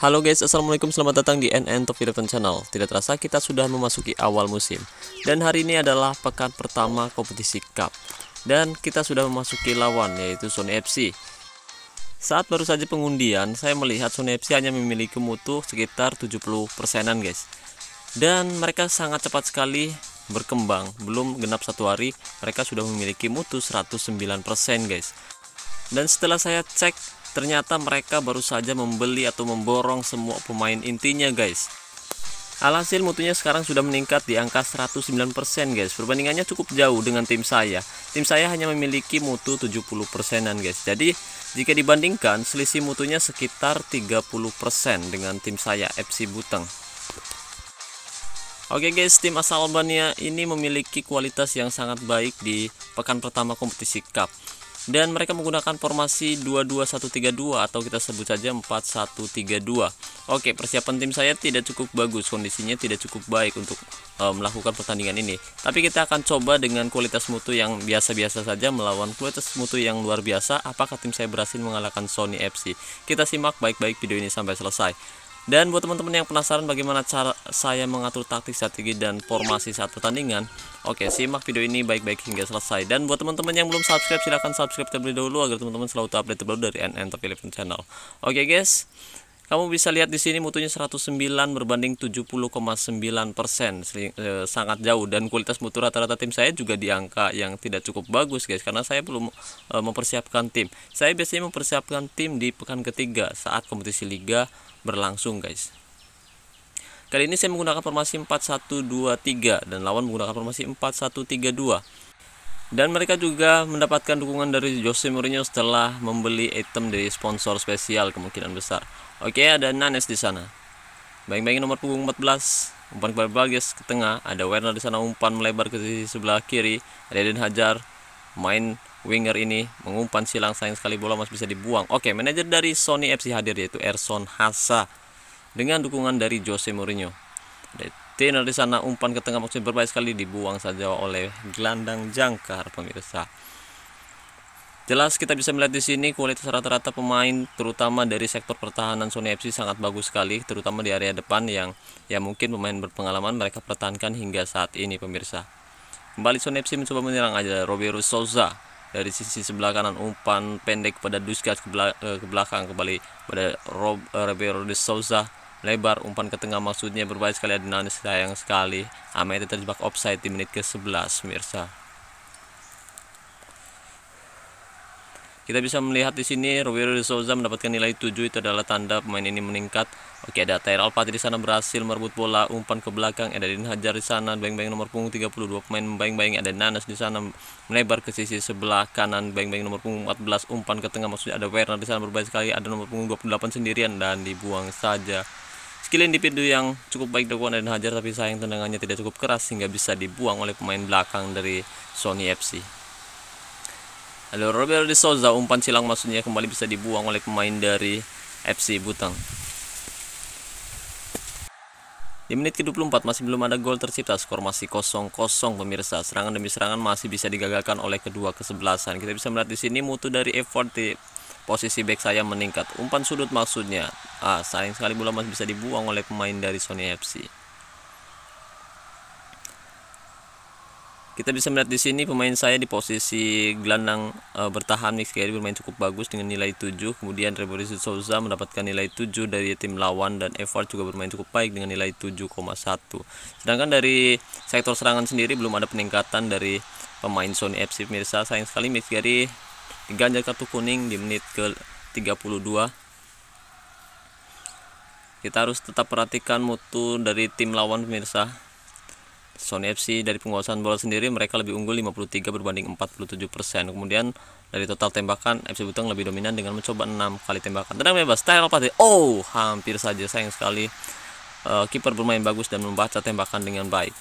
Halo guys, Assalamualaikum, selamat datang di NN Top Eleven Channel. Tidak terasa kita sudah memasuki awal musim. Dan hari ini adalah pekan pertama kompetisi Cup. Dan kita sudah memasuki lawan yaitu Sony FC Saat baru saja pengundian, saya melihat Sony FC hanya memiliki mutu sekitar 70 persenan guys. Dan mereka sangat cepat sekali berkembang. Belum genap satu hari, mereka sudah memiliki mutu 109% guys. Dan setelah saya cek ternyata mereka baru saja membeli atau memborong semua pemain intinya guys. Alhasil mutunya sekarang sudah meningkat di angka 109% guys. Perbandingannya cukup jauh dengan tim saya. Tim saya hanya memiliki mutu 70%an guys. Jadi jika dibandingkan selisih mutunya sekitar 30% dengan tim saya FC Buteng. Oke guys, tim asal Albania ini memiliki kualitas yang sangat baik di pekan pertama kompetisi Cup dan mereka menggunakan formasi 22132 atau kita sebut saja 4132 Oke persiapan tim saya tidak cukup bagus kondisinya tidak cukup baik untuk uh, melakukan pertandingan ini. Tapi kita akan coba dengan kualitas mutu yang biasa-biasa saja melawan kualitas mutu yang luar biasa. Apakah tim saya berhasil mengalahkan Sony FC kita simak baik-baik video ini sampai selesai dan buat teman-teman yang penasaran bagaimana cara saya mengatur taktik, strategi, dan formasi saat pertandingan, oke simak video ini baik-baik hingga selesai. Dan buat teman-teman yang belum subscribe, silahkan subscribe terlebih dahulu agar teman-teman selalu terupdate terbaru dari NN Top Channel. Oke guys, kamu bisa lihat di sini mutunya 109 berbanding 70,9 persen, eh, sangat jauh dan kualitas mutu rata-rata tim saya juga di angka yang tidak cukup bagus guys, karena saya belum eh, mempersiapkan tim. Saya biasanya mempersiapkan tim di pekan ketiga saat kompetisi liga berlangsung guys. Kali ini saya menggunakan formasi 4123 dan lawan menggunakan formasi 4132 dan mereka juga mendapatkan dukungan dari Jose Mourinho setelah membeli item dari sponsor spesial kemungkinan besar. Oke ada Nanes di sana. Baik-baik nomor punggung 14 umpan kepada Bagas ke tengah. Ada Werner di sana umpan melebar ke sisi sebelah kiri. Ada Eden Hajar main winger ini mengumpan silang sayang sekali bola masih bisa dibuang. Oke, manajer dari Sony FC hadir yaitu Erson Hasa dengan dukungan dari Jose Mourinho. Trainer di sana umpan ke tengah maksudnya berbahaya sekali dibuang saja oleh gelandang jangkar pemirsa. Jelas kita bisa melihat di sini kualitas rata-rata pemain terutama dari sektor pertahanan Sony FC sangat bagus sekali terutama di area depan yang ya mungkin pemain berpengalaman mereka pertahankan hingga saat ini pemirsa. Kembali Sony FC mencoba menyerang aja Roberto Souza dari sisi sebelah kanan umpan pendek pada Duskas ke, eh, ke belakang kembali pada Rob, uh, Roberto de Souza. Lebar umpan ke tengah maksudnya berbahaya sekali ada sayang sekali. Ahmed terjebak offside di menit ke 11 mirsa Kita bisa melihat di sini Roberto de Souza mendapatkan nilai 7 itu adalah tanda pemain ini meningkat. Oke, ada Tair Alpati di sana berhasil merebut bola, umpan ke belakang, ada Din Hajar di sana, beng-beng nomor punggung 32 pemain beng-beng, ada Nanas di sana melebar ke sisi sebelah kanan, beng-beng nomor punggung 14 umpan ke tengah maksudnya ada Werner di sana berbahaya sekali, ada nomor punggung 28 sendirian dan dibuang saja. Skill individu yang cukup baik dilakukan dan Hajar tapi sayang tendangannya tidak cukup keras sehingga bisa dibuang oleh pemain belakang dari Sony FC. Lalu Roberto de Souza umpan silang maksudnya kembali bisa dibuang oleh pemain dari FC Butang. Di menit ke-24 masih belum ada gol tercipta, skor masih kosong kosong pemirsa. Serangan demi serangan masih bisa digagalkan oleh kedua kesebelasan. Kita bisa melihat di sini mutu dari effort di posisi back saya meningkat. Umpan sudut maksudnya. Ah, sayang sekali bola masih bisa dibuang oleh pemain dari Sony FC. Kita bisa melihat di sini pemain saya di posisi gelandang e, bertahan mix carry bermain cukup bagus dengan nilai 7. Kemudian Revolusi Souza mendapatkan nilai 7 dari tim lawan dan Evart juga bermain cukup baik dengan nilai 7,1. Sedangkan dari sektor serangan sendiri belum ada peningkatan dari pemain Sony FC pemirsa. Sayang sekali mix carry diganjar kartu kuning di menit ke 32 kita harus tetap perhatikan mutu dari tim lawan pemirsa Sony FC dari penguasaan bola sendiri mereka lebih unggul 53 berbanding 47%. Kemudian dari total tembakan FC Butang lebih dominan dengan mencoba 6 kali tembakan. Tenang bebas, style apa Oh, hampir saja sayang sekali. Uh, kiper bermain bagus dan membaca tembakan dengan baik.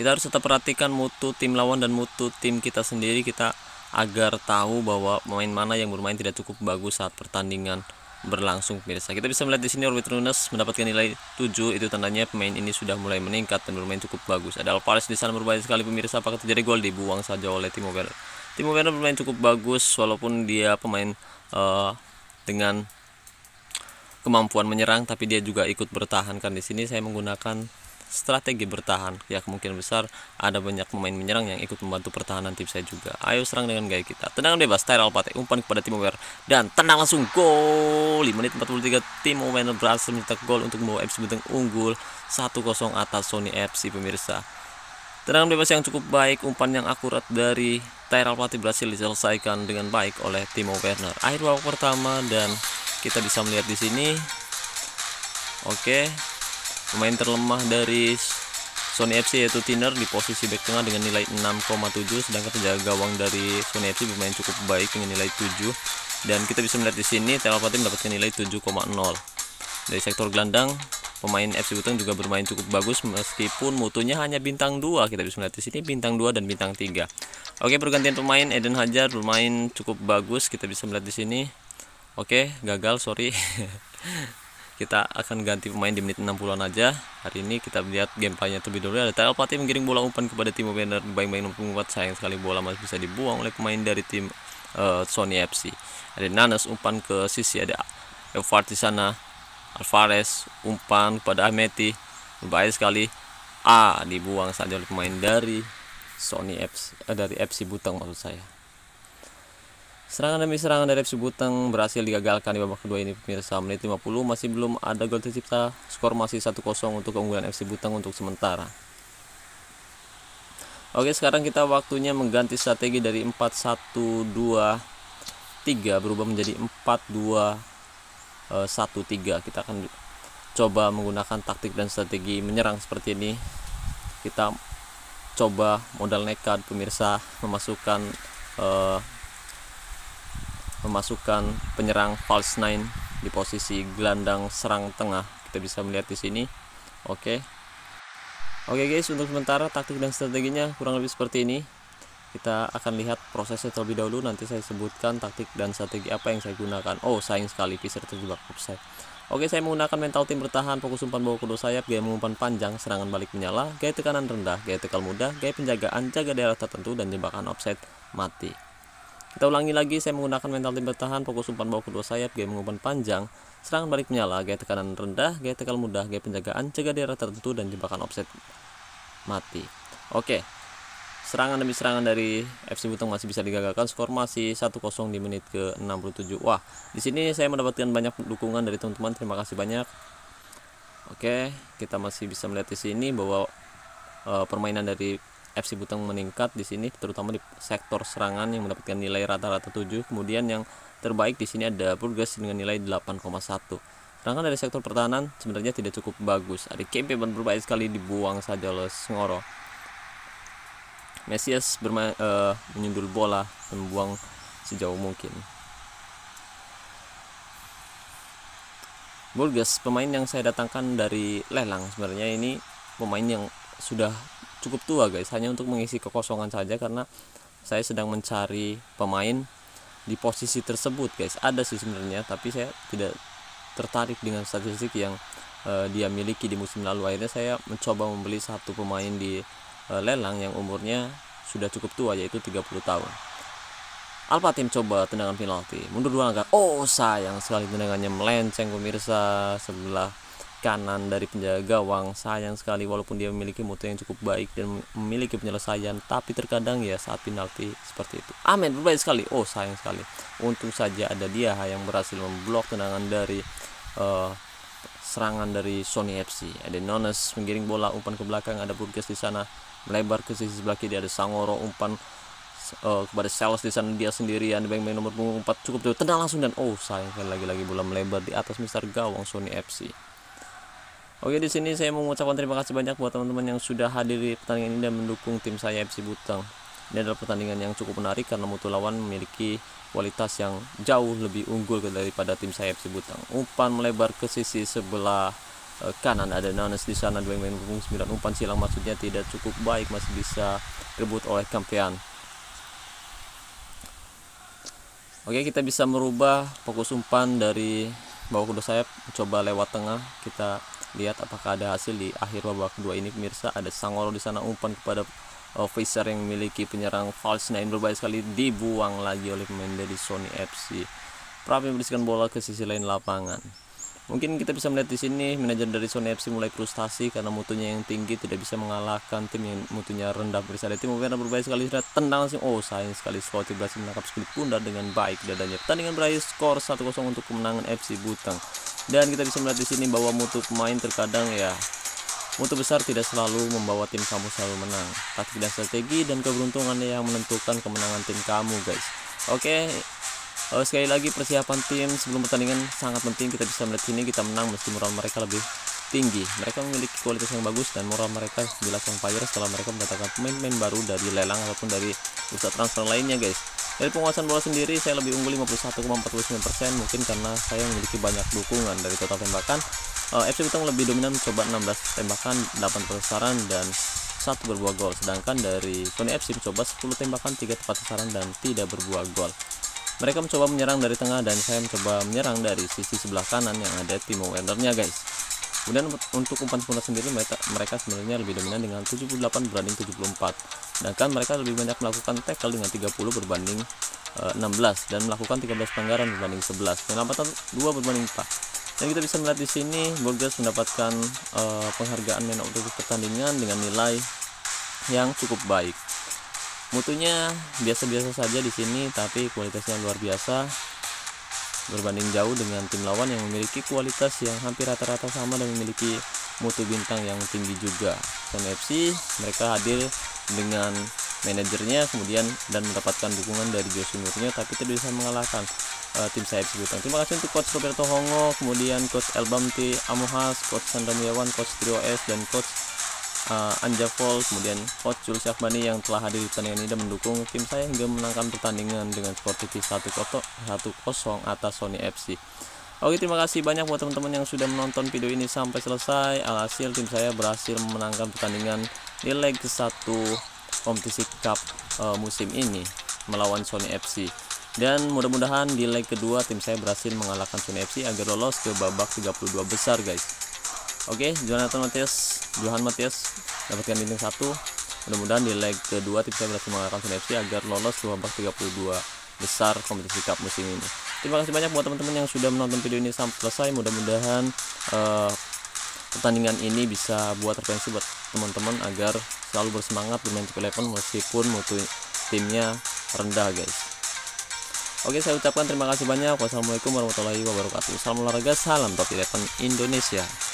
Kita harus tetap perhatikan mutu tim lawan dan mutu tim kita sendiri kita agar tahu bahwa pemain mana yang bermain tidak cukup bagus saat pertandingan berlangsung pemirsa. Kita bisa melihat di sini Orbit Runes mendapatkan nilai 7 itu tandanya pemain ini sudah mulai meningkat dan bermain cukup bagus. Ada Alvarez di sana berbahaya sekali pemirsa apakah terjadi gol dibuang saja oleh Timo Werner. Timo Werner bermain cukup bagus walaupun dia pemain uh, dengan kemampuan menyerang tapi dia juga ikut bertahan kan di sini saya menggunakan strategi bertahan. Ya kemungkinan besar ada banyak pemain menyerang yang ikut membantu pertahanan tim saya juga. Ayo serang dengan gaya kita. Tendangan bebas Tyrell Pate umpan kepada tim Timo dan tenang langsung gol! 5 menit 43 tim Werner berhasil mencetak gol untuk membawa FC Benteng unggul 1-0 atas Sony FC pemirsa. Tendangan bebas yang cukup baik umpan yang akurat dari Tyrell Pate berhasil diselesaikan dengan baik oleh Timo Werner. Akhir babak pertama dan kita bisa melihat di sini. Oke, Pemain terlemah dari Sony FC yaitu Tiner di posisi back tengah dengan nilai 6,7 sedangkan penjaga gawang dari Sony FC bermain cukup baik dengan nilai 7 dan kita bisa melihat di sini Telapati mendapatkan nilai 7,0 dari sektor gelandang pemain FC Buteng juga bermain cukup bagus meskipun mutunya hanya bintang 2 kita bisa melihat di sini bintang 2 dan bintang 3 oke pergantian pemain Eden Hajar bermain cukup bagus. Kita bisa melihat di sini. Oke gagal sorry kita akan ganti pemain di menit 60-an aja. Hari ini kita lihat gameplaynya terlebih dahulu ada Tyrell Pati menggiring bola umpan kepada Timo Werner. Baik-baik nomor 4 sayang sekali bola masih bisa dibuang oleh pemain dari tim uh, Sony FC ada Nanas umpan ke sisi. Ada Evart di sana. Alvarez umpan kepada Ahmeti. Berbahaya sekali. A dibuang saja oleh pemain dari Sony FC eh, dari FC Butang maksud saya Serangan demi serangan dari FC Buteng berhasil digagalkan di babak kedua ini pemirsa. Menit 50 masih belum ada gol tercipta. Skor masih 1-0 untuk keunggulan FC Buteng untuk sementara. Oke sekarang kita waktunya mengganti strategi dari 4-1-2 3 berubah menjadi 4-2 1-3 eh, kita akan coba menggunakan taktik dan strategi menyerang seperti ini. Kita coba modal nekat pemirsa memasukkan uh, memasukkan penyerang false nine di posisi gelandang serang tengah. Kita bisa melihat di sini. Oke. Okay. oke okay guys untuk sementara taktik dan strateginya kurang lebih seperti ini. Kita akan lihat prosesnya terlebih dahulu. Nanti saya sebutkan taktik dan strategi apa yang saya gunakan. Oh sayang sekali Fisher terjebak. Offside Oke, saya menggunakan mental tim bertahan, fokus umpan bawah kedua sayap, gaya mengumpan panjang, serangan balik menyala, gaya tekanan rendah, gaya tekal mudah, gaya penjagaan, jaga daerah tertentu, dan jebakan offside mati. Kita ulangi lagi, saya menggunakan mental tim bertahan, fokus umpan bawah kedua sayap, gaya mengumpan panjang, serangan balik menyala, gaya tekanan rendah, gaya tekal mudah, gaya penjagaan, cegah daerah tertentu, dan jebakan offset mati. Oke, serangan demi serangan dari FC Butong masih bisa digagalkan, skor masih 1-0 di menit ke 67. Wah, di sini saya mendapatkan banyak dukungan dari teman-teman, terima kasih banyak. Oke, kita masih bisa melihat di sini bahwa uh, permainan dari FC Butang meningkat di sini terutama di sektor serangan yang mendapatkan nilai rata-rata 7 kemudian yang terbaik di sini ada Burgas dengan nilai 8,1 sedangkan dari sektor pertahanan sebenarnya tidak cukup bagus. Ada Kempe berbahaya sekali dibuang saja oleh Ngoro Mesias uh, menyundul bola dan membuang sejauh mungkin. Burgas pemain yang saya datangkan dari lelang sebenarnya ini pemain yang sudah cukup tua guys. Hanya untuk mengisi kekosongan saja karena saya sedang mencari pemain di posisi tersebut guys. Ada sih sebenarnya tapi saya tidak tertarik dengan statistik yang uh, dia miliki di musim lalu. Akhirnya saya mencoba membeli satu pemain di uh, lelang yang umurnya sudah cukup tua yaitu 30 tahun. Alpha tim coba tendangan penalti. Mundur dua langkah oh sayang sekali tendangannya melenceng pemirsa. Sebelah kanan dari penjaga gawang sayang sekali walaupun dia memiliki mutu yang cukup baik dan memiliki penyelesaian tapi terkadang ya saat penalti seperti itu. Amin berbaik sekali. Oh sayang sekali. Untung saja ada dia yang berhasil memblok tendangan dari uh, serangan dari Sony FC ada Nones menggiring bola umpan ke belakang ada Burgess di sana melebar ke sisi sebelah kiri ada Sangoro umpan uh, kepada Sales di sana dia sendirian di main nomor 4 cukup tuh tenang langsung dan oh sayang lagi-lagi bola melebar di atas Mister gawang Sony FC Oke di sini saya mengucapkan terima kasih banyak buat teman-teman yang sudah hadir di pertandingan ini dan mendukung tim saya FC Butang. Ini adalah pertandingan yang cukup menarik karena mutu lawan memiliki kualitas yang jauh lebih unggul daripada tim saya FC Butang. Umpan melebar ke sisi sebelah uh, kanan ada Nanes di sana dua main punggung 9 umpan silang maksudnya tidak cukup baik masih bisa rebut oleh Kampian. Oke kita bisa merubah fokus umpan dari bawah kedua sayap coba lewat tengah kita lihat apakah ada hasil di akhir babak kedua ini pemirsa. Ada Sangoro di sana umpan kepada officer yang memiliki penyerang false nine. Berbahaya sekali dibuang lagi oleh pemain dari Sony FC Prapi membersihkan bola ke sisi lain lapangan. Mungkin kita bisa melihat di sini manajer dari Sony FC mulai frustasi karena mutunya yang tinggi tidak bisa mengalahkan tim yang mutunya rendah. Bersama tim Movena berbahaya sekali sudah tendang langsung oh sayang sekali Scotty berhasil menangkap split pundak dengan baik dadanya. Pertandingan berakhir skor 1-0 untuk kemenangan FC Butang. Dan kita bisa melihat di sini bahwa mutu pemain terkadang ya mutu besar tidak selalu membawa tim kamu selalu menang. Taktik dan strategi dan keberuntungan yang menentukan kemenangan tim kamu guys. Oke Uh, sekali lagi persiapan tim sebelum pertandingan sangat penting. Kita bisa melihat sini kita menang meski moral mereka lebih tinggi. Mereka memiliki kualitas yang bagus dan moral mereka jelas fire setelah mereka mendatangkan pemain-pemain baru dari lelang ataupun dari pusat transfer lainnya guys. Dari penguasaan bola sendiri saya lebih unggul 51,49% mungkin karena saya memiliki banyak dukungan dari total tembakan. Uh, FC Butang lebih dominan mencoba 16 tembakan 8 persaran dan satu berbuah gol. Sedangkan dari Sony FC mencoba 10 tembakan 3 tepat sasaran dan tidak berbuah gol mereka mencoba menyerang dari tengah dan saya mencoba menyerang dari sisi sebelah kanan yang ada Timo Wernernya guys. Kemudian untuk umpan sempurna sendiri mereka, sebenarnya lebih dominan dengan 78 berbanding 74. Sedangkan mereka lebih banyak melakukan tackle dengan 30 berbanding uh, eh, 16 dan melakukan 13 pelanggaran berbanding 11. Penyelamatan 2 berbanding 4. Dan kita bisa melihat di sini Borges mendapatkan uh, penghargaan man of pertandingan dengan nilai yang cukup baik mutunya biasa-biasa saja di sini tapi kualitasnya luar biasa berbanding jauh dengan tim lawan yang memiliki kualitas yang hampir rata-rata sama dan memiliki mutu bintang yang tinggi juga Son FC mereka hadir dengan manajernya kemudian dan mendapatkan dukungan dari Josu Nurnya tapi tidak bisa mengalahkan uh, tim saya FC Butang. Terima kasih untuk coach Roberto Hongo, kemudian coach Elbamti Amuhas, coach Sandra coach Trio S dan coach uh, Anja Vol, kemudian coach Jules Syakbani yang telah hadir di pertandingan ini dan mendukung tim saya hingga memenangkan pertandingan dengan skor TV 1-0 atas Sony FC. Oke terima kasih banyak buat teman-teman yang sudah menonton video ini sampai selesai. Alhasil tim saya berhasil memenangkan pertandingan di leg satu kompetisi cup uh, musim ini melawan Sony FC dan mudah-mudahan di leg kedua tim saya berhasil mengalahkan Sony FC agar lolos ke babak 32 besar guys Oke, okay, Jonathan Matias, Johan Matias dapatkan bintang satu. Mudah-mudahan di leg kedua tim saya berhasil mengalahkan agar lolos ke babak 32 besar kompetisi cup musim ini. Terima kasih banyak buat teman-teman yang sudah menonton video ini sampai selesai. Mudah-mudahan uh, pertandingan ini bisa buat referensi buat teman-teman agar selalu bersemangat bermain Top Eleven meskipun mutu timnya rendah guys. Oke saya ucapkan terima kasih banyak. Wassalamualaikum warahmatullahi wabarakatuh. Salam olahraga, salam Top Eleven Indonesia.